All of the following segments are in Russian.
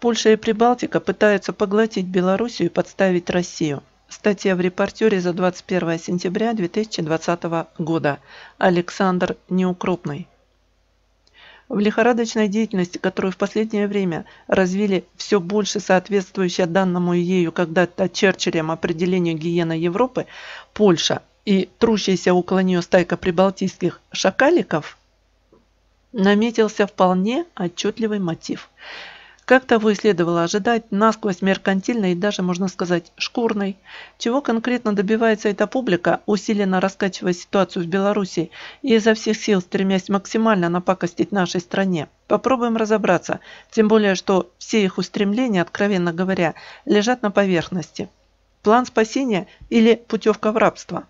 Польша и Прибалтика пытаются поглотить Белоруссию и подставить Россию. Статья в репортере за 21 сентября 2020 года. Александр Неукропный. В лихорадочной деятельности, которую в последнее время развили все больше соответствующее данному ею когда-то Черчиллем определению гиена Европы, Польша и трущаяся около нее стайка прибалтийских шакаликов, наметился вполне отчетливый мотив – как того и следовало ожидать, насквозь меркантильной и даже, можно сказать, шкурной. Чего конкретно добивается эта публика, усиленно раскачивая ситуацию в Беларуси и изо всех сил стремясь максимально напакостить нашей стране? Попробуем разобраться, тем более, что все их устремления, откровенно говоря, лежат на поверхности. План спасения или путевка в рабство –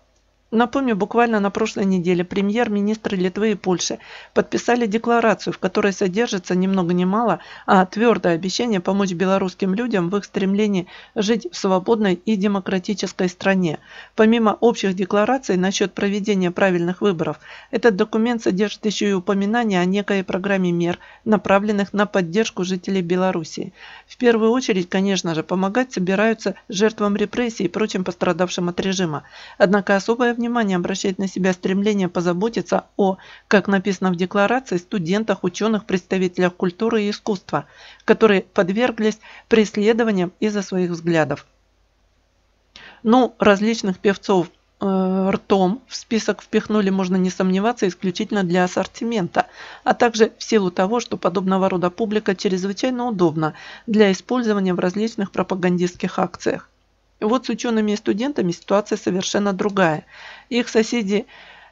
Напомню, буквально на прошлой неделе премьер-министры Литвы и Польши подписали декларацию, в которой содержится ни много ни мало, а твердое обещание помочь белорусским людям в их стремлении жить в свободной и демократической стране. Помимо общих деклараций насчет проведения правильных выборов, этот документ содержит еще и упоминание о некой программе мер, направленных на поддержку жителей Белоруссии. В первую очередь, конечно же, помогать собираются жертвам репрессий и прочим пострадавшим от режима. Однако особое внимание обращает на себя стремление позаботиться о, как написано в декларации, студентах, ученых, представителях культуры и искусства, которые подверглись преследованиям из-за своих взглядов. Ну, различных певцов э, ртом в список впихнули, можно не сомневаться, исключительно для ассортимента, а также в силу того, что подобного рода публика чрезвычайно удобна для использования в различных пропагандистских акциях. Вот с учеными и студентами ситуация совершенно другая. Их соседи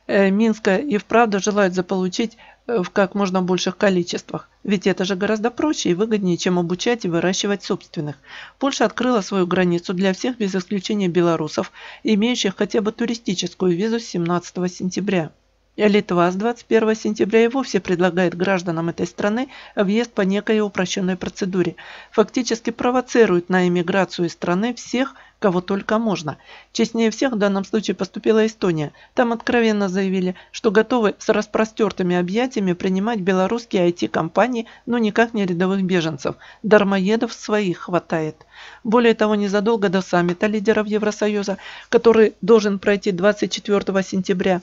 э, Минска и вправду желают заполучить э, в как можно больших количествах. Ведь это же гораздо проще и выгоднее, чем обучать и выращивать собственных. Польша открыла свою границу для всех без исключения белорусов, имеющих хотя бы туристическую визу с 17 сентября. Литва с 21 сентября и вовсе предлагает гражданам этой страны въезд по некой упрощенной процедуре. Фактически провоцирует на эмиграцию из страны всех, кого только можно. Честнее всех в данном случае поступила Эстония. Там откровенно заявили, что готовы с распростертыми объятиями принимать белорусские IT-компании, но никак не рядовых беженцев. Дармоедов своих хватает. Более того, незадолго до саммита лидеров Евросоюза, который должен пройти 24 сентября,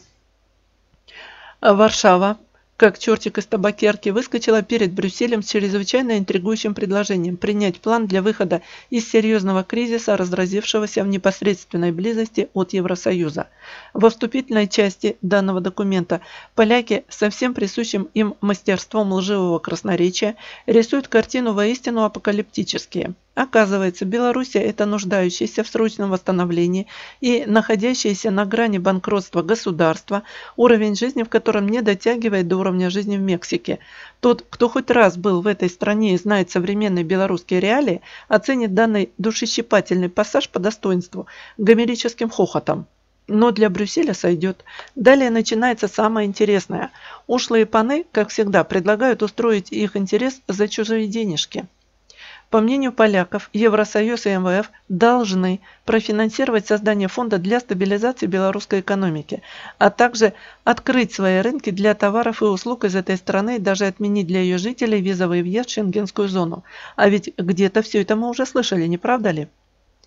Варшава, как чертик из табакерки, выскочила перед Брюсселем с чрезвычайно интригующим предложением принять план для выхода из серьезного кризиса, разразившегося в непосредственной близости от Евросоюза. Во вступительной части данного документа поляки со всем присущим им мастерством лживого красноречия рисуют картину воистину апокалиптические – Оказывается, Белоруссия – это нуждающаяся в срочном восстановлении и находящаяся на грани банкротства государства, уровень жизни в котором не дотягивает до уровня жизни в Мексике. Тот, кто хоть раз был в этой стране и знает современные белорусские реалии, оценит данный душещипательный пассаж по достоинству, гомерическим хохотом. Но для Брюсселя сойдет. Далее начинается самое интересное. Ушлые паны, как всегда, предлагают устроить их интерес за чужие денежки. По мнению поляков, Евросоюз и МВФ должны профинансировать создание фонда для стабилизации белорусской экономики, а также открыть свои рынки для товаров и услуг из этой страны и даже отменить для ее жителей визовый въезд в шенгенскую зону. А ведь где-то все это мы уже слышали, не правда ли?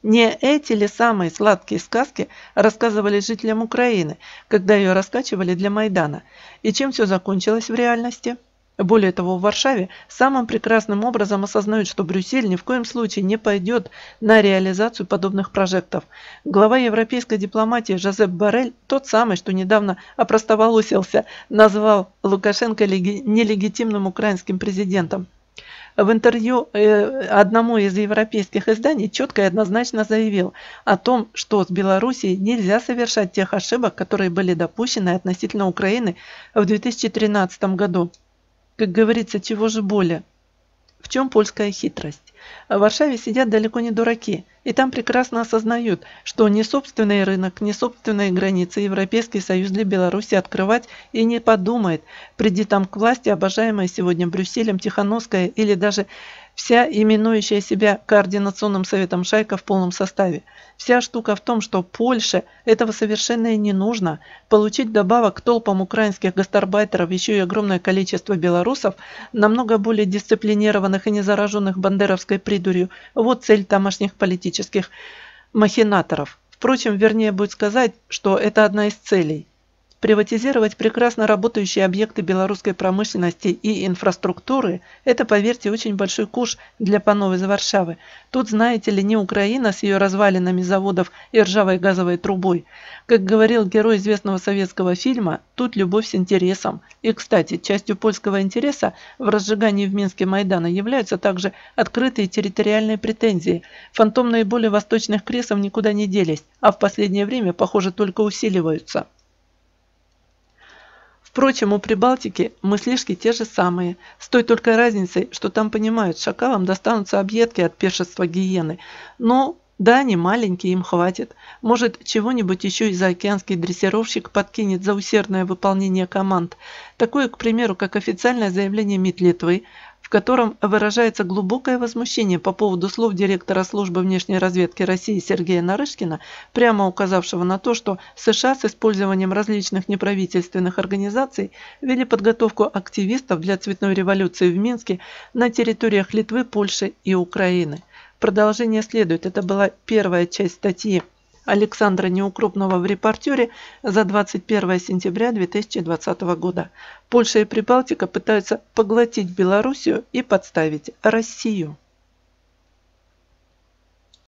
Не эти ли самые сладкие сказки рассказывали жителям Украины, когда ее раскачивали для Майдана? И чем все закончилось в реальности? Более того, в Варшаве самым прекрасным образом осознают, что Брюссель ни в коем случае не пойдет на реализацию подобных прожектов. Глава европейской дипломатии Жозеп Барель, тот самый, что недавно опростоволосился, назвал Лукашенко нелегитимным украинским президентом. В интервью э, одному из европейских изданий четко и однозначно заявил о том, что с Белоруссией нельзя совершать тех ошибок, которые были допущены относительно Украины в 2013 году. Как говорится, чего же более? В чем польская хитрость? В Варшаве сидят далеко не дураки, и там прекрасно осознают, что ни собственный рынок, ни собственные границы Европейский Союз для Беларуси открывать и не подумает, приди там к власти обожаемая сегодня Брюсселем Тихановская или даже Вся именующая себя координационным советом шайка в полном составе. Вся штука в том, что Польше этого совершенно и не нужно. Получить добавок к толпам украинских гастарбайтеров еще и огромное количество белорусов, намного более дисциплинированных и не зараженных бандеровской придурью. Вот цель тамошних политических махинаторов. Впрочем, вернее будет сказать, что это одна из целей приватизировать прекрасно работающие объекты белорусской промышленности и инфраструктуры – это, поверьте, очень большой куш для панов из Варшавы. Тут, знаете ли, не Украина с ее развалинами заводов и ржавой газовой трубой. Как говорил герой известного советского фильма, тут любовь с интересом. И, кстати, частью польского интереса в разжигании в Минске Майдана являются также открытые территориальные претензии. Фантомные боли восточных кресов никуда не делись, а в последнее время, похоже, только усиливаются. Впрочем, у Прибалтики мыслишки те же самые, с той только разницей, что там понимают, шакалам достанутся объедки от пешества гиены. Но да, они маленькие, им хватит. Может, чего-нибудь еще и заокеанский дрессировщик подкинет за усердное выполнение команд. Такое, к примеру, как официальное заявление МИД Литвы в котором выражается глубокое возмущение по поводу слов директора службы внешней разведки России Сергея Нарышкина, прямо указавшего на то, что США с использованием различных неправительственных организаций вели подготовку активистов для цветной революции в Минске на территориях Литвы, Польши и Украины. Продолжение следует. Это была первая часть статьи Александра Неукрупного в репортере за 21 сентября 2020 года. Польша и Прибалтика пытаются поглотить Белоруссию и подставить Россию.